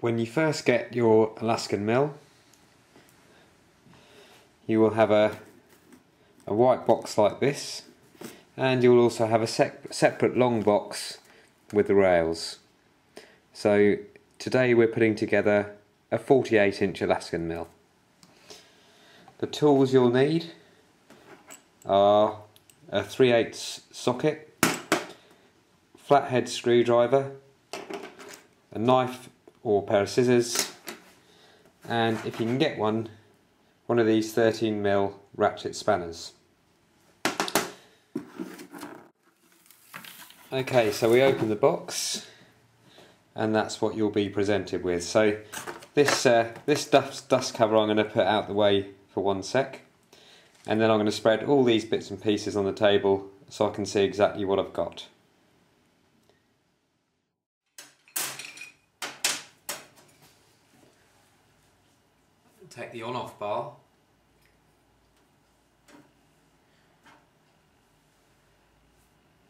when you first get your Alaskan mill, you will have a, a white box like this, and you will also have a sep separate long box with the rails. So today we're putting together a 48 inch Alaskan mill. The tools you'll need are a 3 8 socket, flathead screwdriver, a knife or pair of scissors, and if you can get one, one of these 13mm ratchet spanners. Okay, so we open the box and that's what you'll be presented with. So this, uh, this dust, dust cover I'm going to put out the way for one sec and then I'm going to spread all these bits and pieces on the table so I can see exactly what I've got. Take the on off bar.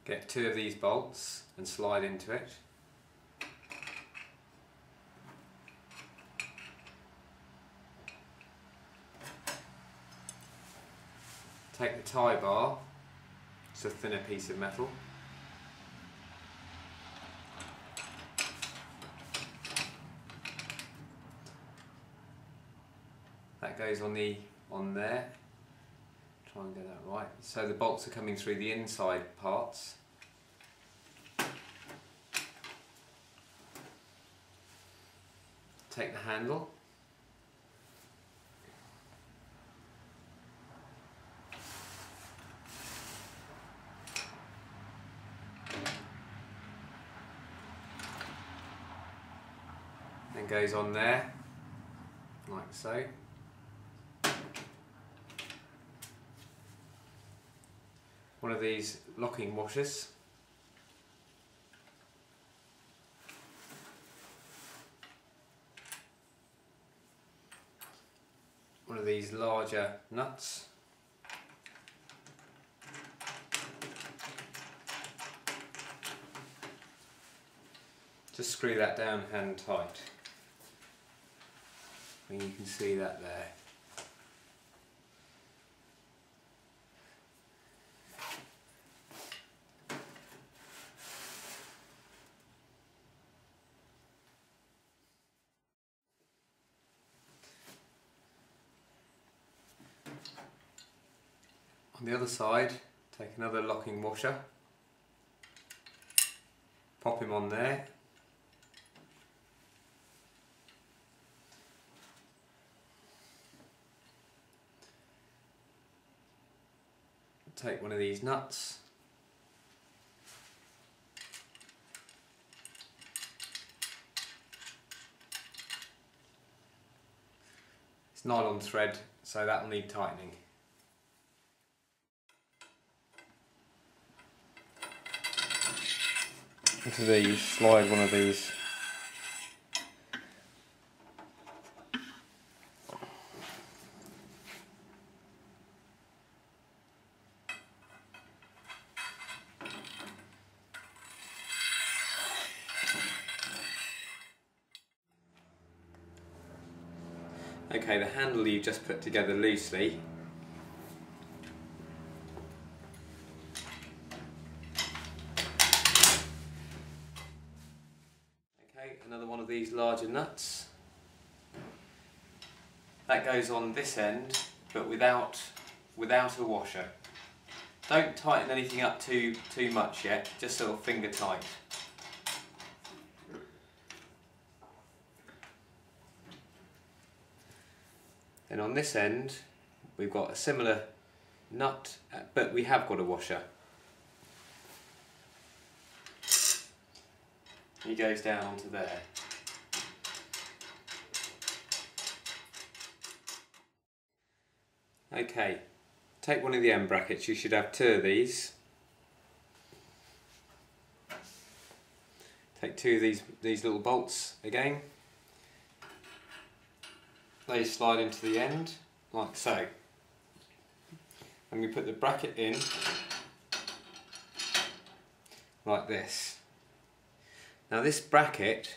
Get two of these bolts and slide into it. Take the tie bar, it's a thinner piece of metal, that goes on the on there, try and get that right, so the bolts are coming through the inside parts. Take the handle. And goes on there like so one of these locking washers. One of these larger nuts. Just screw that down hand tight. And you can see that there. On the other side, take another locking washer, pop him on there. Take one of these nuts. It's nylon thread so that will need tightening into these slide one of these Okay, the handle you've just put together loosely. Okay, another one of these larger nuts. That goes on this end, but without without a washer. Don't tighten anything up too too much yet, just sort of finger tight. Then on this end, we've got a similar nut, but we have got a washer. He goes down onto there. Okay, take one of the end brackets, you should have two of these. Take two of these, these little bolts again. They slide into the end like so. And we put the bracket in like this now this bracket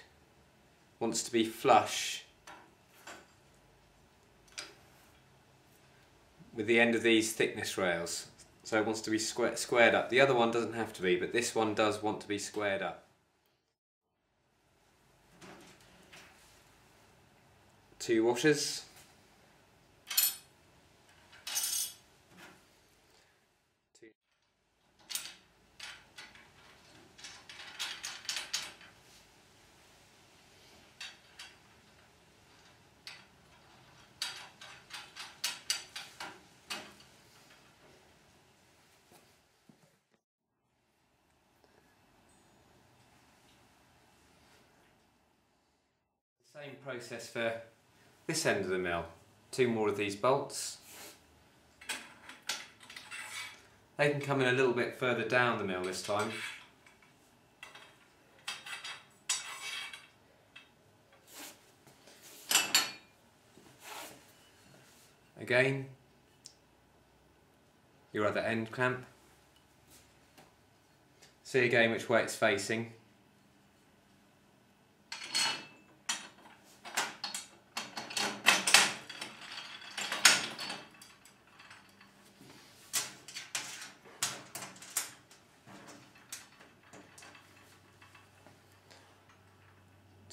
wants to be flush with the end of these thickness rails. So it wants to be square, squared up. The other one doesn't have to be, but this one does want to be squared up. Two washers. Same process for this end of the mill. Two more of these bolts. They can come in a little bit further down the mill this time. Again, your other end clamp. See again which way it's facing.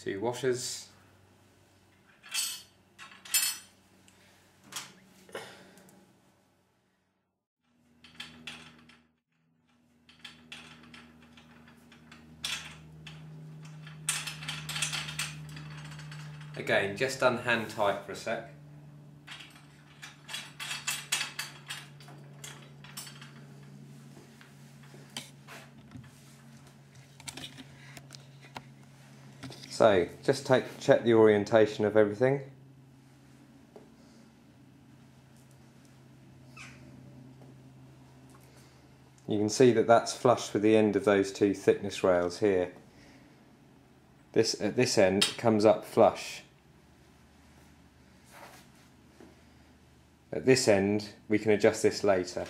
Two washers. Again, just done hand tight for a sec. So just take check the orientation of everything. You can see that that's flush with the end of those two thickness rails here. This at this end comes up flush. At this end we can adjust this later.